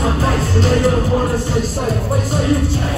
I'm don't wanna say safe. Wait till you change.